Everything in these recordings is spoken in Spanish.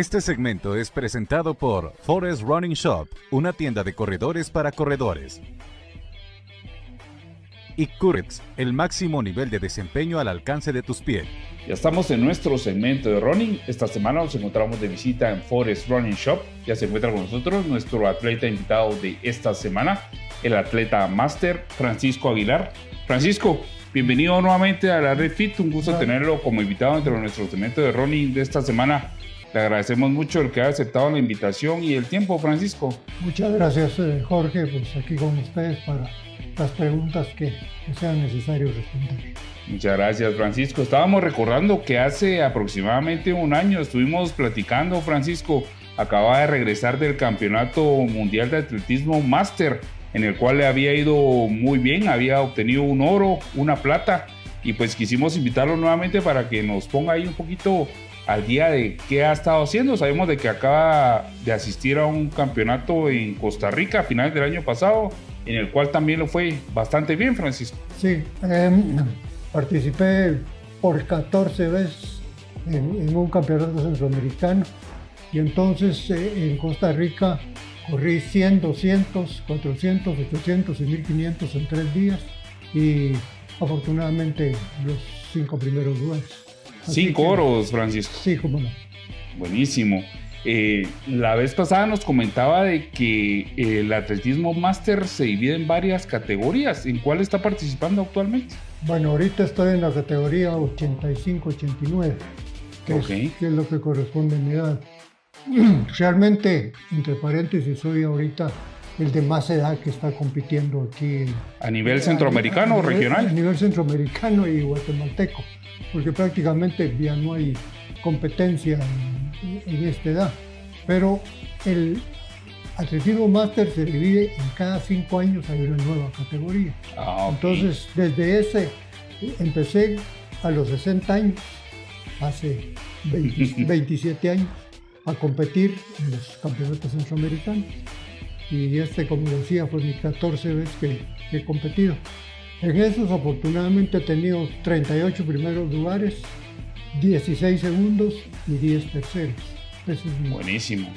Este segmento es presentado por Forest Running Shop, una tienda de corredores para corredores. Y Currents, el máximo nivel de desempeño al alcance de tus pies. Ya estamos en nuestro segmento de running. Esta semana nos encontramos de visita en Forest Running Shop. Ya se encuentra con nosotros nuestro atleta invitado de esta semana, el atleta máster Francisco Aguilar. Francisco, bienvenido nuevamente a la Red Fit. Un gusto tenerlo como invitado dentro de nuestro segmento de running de esta semana. Le agradecemos mucho el que haya aceptado la invitación y el tiempo, Francisco. Muchas gracias, eh, Jorge, pues aquí con ustedes para las preguntas que, sean necesarios responder. Muchas gracias, Francisco. Estábamos recordando que hace aproximadamente un año estuvimos platicando, Francisco, acaba de regresar del Campeonato Mundial de Atletismo Master, en el cual le había ido muy bien, había obtenido un oro, una plata, y pues quisimos invitarlo nuevamente para que nos ponga ahí un poquito al día de qué ha estado haciendo. Sabemos de que acaba de asistir a un campeonato en Costa Rica a finales del año pasado, en el cual también lo fue bastante bien, Francisco. Sí, em, participé por 14 veces en, un campeonato centroamericano y entonces eh, en Costa Rica corrí 100, 200, 400, 800 y 1500 en tres días y afortunadamente los cinco primeros lugares. Cinco oros, Francisco. Sí, cómo no. Buenísimo. Eh, la vez pasada nos comentaba de que el atletismo máster se divide en varias categorías. ¿En cuál está participando actualmente? Bueno, ahorita estoy en la categoría 85-89, que, es, lo que corresponde a mi edad. Realmente, entre paréntesis, soy ahorita el de más edad que está compitiendo aquí. ¿A nivel centroamericano o regional? A nivel centroamericano y guatemalteco porque prácticamente ya no hay competencia en, esta edad. Pero el atletismo máster se divide en cada cinco años hay una nueva categoría. Ah, Entonces, desde ese empecé a los 60 años, hace 27 años, a competir en los campeonatos centroamericanos. Y este, como decía, fue mi 14 vez que he competido. En esos afortunadamente he tenido 38 primeros lugares, 16 segundos y 10 terceros. Eso es Buenísimo.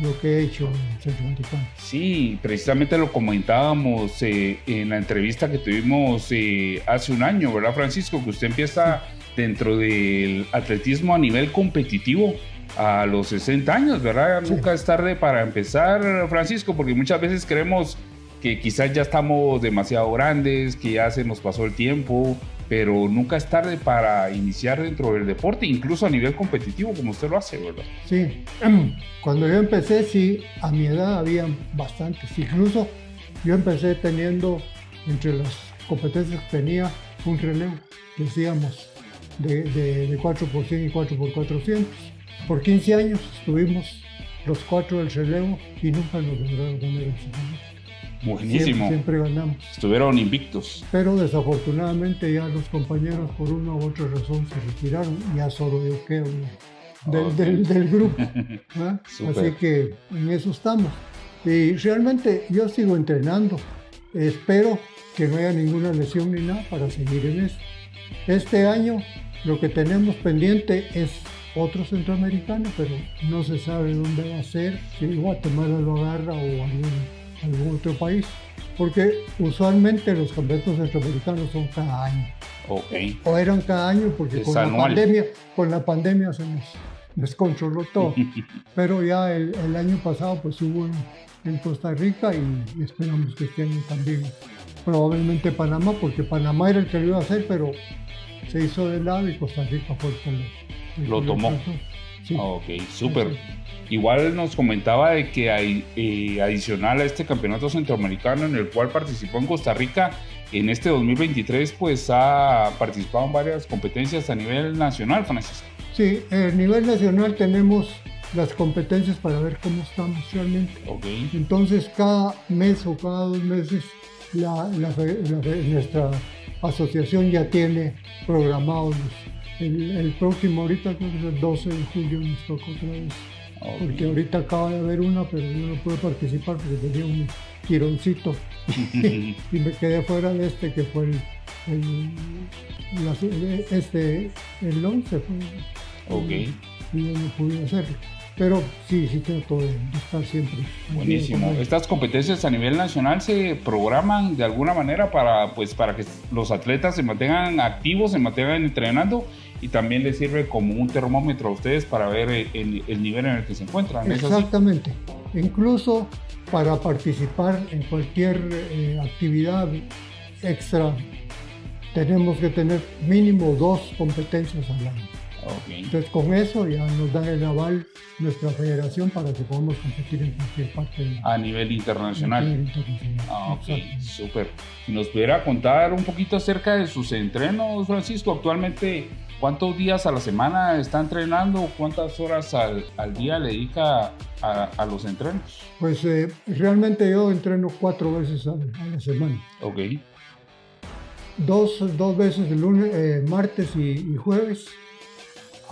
Lo que he hecho en. Sí, precisamente lo comentábamos eh, en la entrevista que tuvimos eh, hace un año, ¿verdad, Francisco? Que usted empieza dentro del atletismo a nivel competitivo a los 60 años, ¿verdad? Nunca es tarde para empezar, Francisco, porque muchas veces queremos que quizás ya estamos demasiado grandes, que ya se nos pasó el tiempo, pero nunca es tarde para iniciar dentro del deporte, incluso a nivel competitivo, como usted lo hace, ¿verdad? Sí, cuando yo empecé, sí, a mi edad había bastantes, incluso yo empecé teniendo, entre las competencias que tenía, un relevo que hacíamos de, de, 4 por 100 y 4 por 400. Por 15 años estuvimos los cuatro del relevo y nunca nos lograron ganar el Buenísimo. Siempre, ganamos. Estuvieron invictos. Pero desafortunadamente ya los compañeros por una u otra razón se retiraron. Ya solo yo quedo del, del, grupo. Así que en eso estamos. Y realmente yo sigo entrenando. Espero que no haya ninguna lesión ni nada para seguir en eso. Este año lo que tenemos pendiente es otro centroamericano, pero no se sabe dónde va a ser, si Guatemala lo agarra o algún algún otro país, porque usualmente los campeonatos centroamericanos son cada año. Okay. O eran cada año porque con la, pandemia, con la pandemia se nos descontroló todo. Pero ya el, el, año pasado pues hubo en, Costa Rica y, esperamos que este año también. Probablemente Panamá, porque Panamá era el que lo iba a hacer, pero se hizo de lado y Costa Rica fue el que lo, tomó. Sí. ok, súper. Igual nos comentaba de que hay, eh, adicional a este campeonato centroamericano en el cual participó en Costa Rica, en este 2023 pues ha participado en varias competencias a nivel nacional, Francisco. Sí, a nivel nacional tenemos las competencias para ver cómo estamos realmente. Okay. Entonces cada mes o cada dos meses la, nuestra asociación ya tiene programados el, el, próximo ahorita creo que es el 12 de julio nos toca otra vez porque ahorita acaba de haber una, pero yo no pude participar porque tenía un tironcito y me quedé fuera de este que fue el, este, el 11. Ok. Y, y yo no pude hacerlo. Pero sí, sí trato de, estar siempre. Buenísimo. Estas competencias a nivel nacional se programan de alguna manera para, pues, para que los atletas se mantengan activos, se mantengan entrenando y también les sirve como un termómetro a ustedes para ver eh, el, el nivel en el que se encuentran. Exactamente. Incluso para participar en cualquier eh, actividad extra, tenemos que tener mínimo dos competencias al año. Entonces, con eso ya nos dan el aval nuestra federación para que podamos competir en cualquier parte A nivel internacional. Ah, ok, súper. Si nos pudiera contar un poquito acerca de sus entrenos, Francisco, actualmente, ¿cuántos días a la semana está entrenando? ¿Cuántas horas al, al día le dedica a, a los entrenos? Pues eh, realmente yo entreno cuatro veces a, a la semana. Ok, Dos, dos veces de lunes, eh, martes y, y jueves.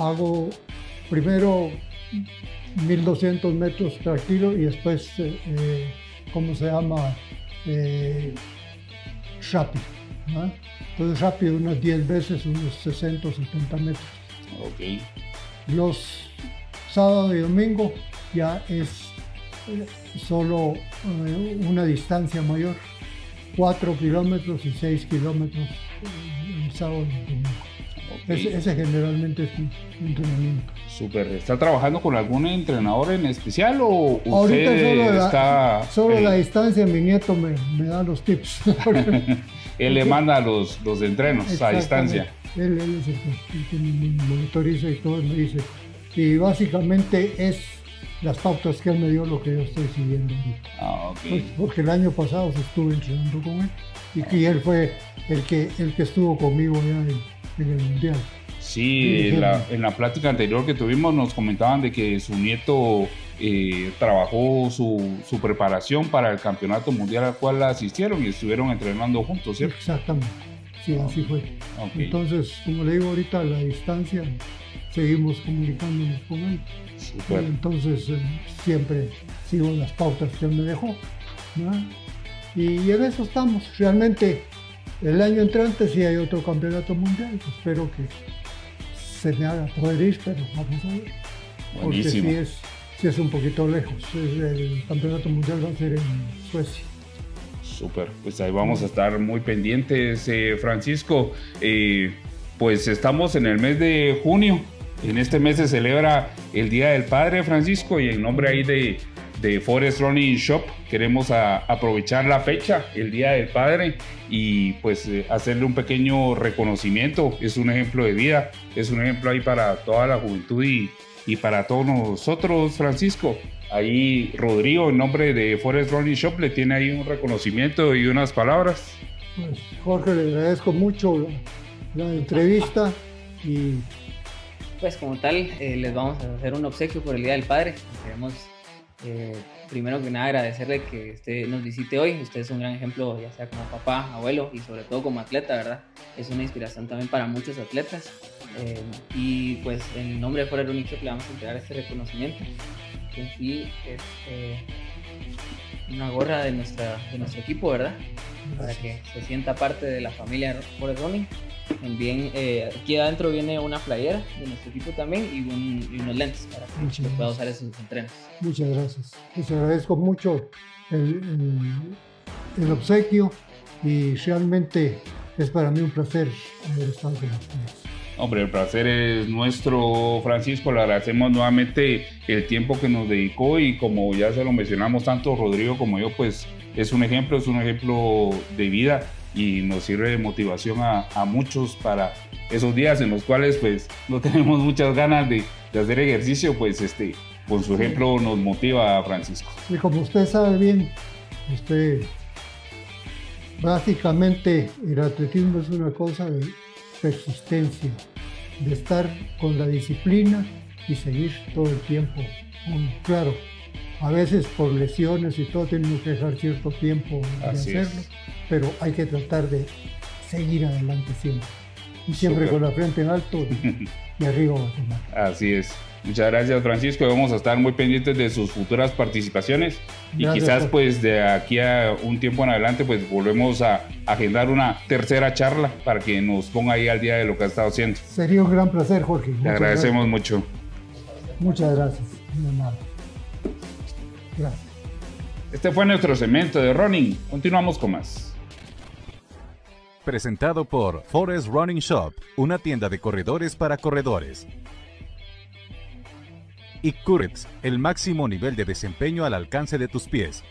Hago primero 1200 metros tranquilo y después, eh, eh, ¿cómo se llama? Eh, rápido. ¿no? Entonces rápido unas 10 veces, unos 60 o 70 metros. Los sábado y domingo ya es solo eh, una distancia mayor, 4 kilómetros y 6 kilómetros el sábado y domingo. Ese, ese generalmente es mi entrenamiento. Súper. ¿Está trabajando con algún entrenador en especial o usted Ahorita solo, la, está... solo eh, la distancia, mi nieto me, me da los tips. él le manda los, los entrenos a distancia. Él, él es el que, el que me monitoriza y todo, me dice. Y básicamente es las pautas que él me dio lo que yo estoy siguiendo ahorita. Ah, Pues, ok. porque el año pasado estuve entrenando con él y que él fue el que, el que estuvo conmigo ya en, en el mundial. Sí, en la, en la plática anterior que tuvimos nos comentaban de que su nieto eh, trabajó su, su preparación para el campeonato mundial al cual asistieron y estuvieron entrenando juntos, ¿cierto? Exactamente, sí, así fue. Entonces, como le digo ahorita, a la distancia seguimos comunicándonos con él. súper. Entonces, eh, siempre sigo las pautas que él me dejó. ¿no? Y en eso estamos. Realmente, el año entrante sí hay otro campeonato mundial. Espero que se me haga poder ir, pero vamos a ver. Porque sí es, sí es un poquito lejos. El campeonato mundial va a ser en Suecia. Súper, pues ahí vamos a estar muy pendientes, eh, Francisco. Eh, pues estamos en el mes de junio. En este mes se celebra el Día del Padre, Francisco, y en nombre ahí de, de Forest Running Shop queremos a- aprovechar la fecha, el Día del Padre, y pues eh, hacerle un pequeño reconocimiento. Es un ejemplo de vida, es un ejemplo ahí para toda la juventud y, y para todos nosotros, Francisco. Ahí Rodrigo, en nombre de Forest Running Shop, le tiene ahí un reconocimiento y unas palabras. Pues, Jorge, le agradezco mucho la, la entrevista y Pues como tal, eh, les vamos a hacer un obsequio por el Día del Padre. Queremos, eh, primero que nada, agradecerle que usted nos visite hoy. Usted es un gran ejemplo, ya sea como papá, abuelo y sobre todo como atleta, ¿verdad? Es una inspiración también para muchos atletas. Eh, y pues en nombre de Forest Running Shop le vamos a entregar este reconocimiento. Que en sí es eh, una gorra de nuestro equipo, ¿verdad? Para que se sienta parte de la familia Forest Running. También eh, aquí adentro viene una playera de nuestro equipo también y, un- y unos lentes para que Muchas pueda gracias. usar en sus entrenos. Muchas gracias. Les agradezco mucho el, el- el obsequio y realmente es para mí un placer haber estado con ustedes. Hombre, el placer es nuestro, Francisco. Le agradecemos nuevamente el tiempo que nos dedicó y como ya se lo mencionamos tanto Rodrigo como yo, pues es un ejemplo, es un ejemplo de vida y nos sirve de motivación a, a muchos para esos días en los cuales pues no tenemos muchas ganas de, de hacer ejercicio, pues este, con su ejemplo nos motiva a Francisco. Y como usted sabe bien, usted básicamente el atletismo es una cosa de persistencia, de estar con la disciplina y seguir todo el tiempo. Mm, Claro, a veces por lesiones y todo tenemos que dejar cierto tiempo de Así es. hacerlo, pero hay que tratar de seguir adelante siempre. y siempre con la frente en alto y, y arriba Guatemala. Así es. Muchas gracias, Francisco. Vamos a estar muy pendientes de sus futuras participaciones y quizás pues de aquí a un tiempo en adelante pues volvemos a agendar una tercera charla para que nos ponga ahí al día de lo que ha estado haciendo. Sería un gran placer, Jorge. Te agradecemos mucho. gracias. Muchas gracias, Este fue nuestro segmento de running. Continuamos con más. Presentado por Forest Running Shop, una tienda de corredores para corredores. Y Currents, el máximo nivel de desempeño al alcance de tus pies.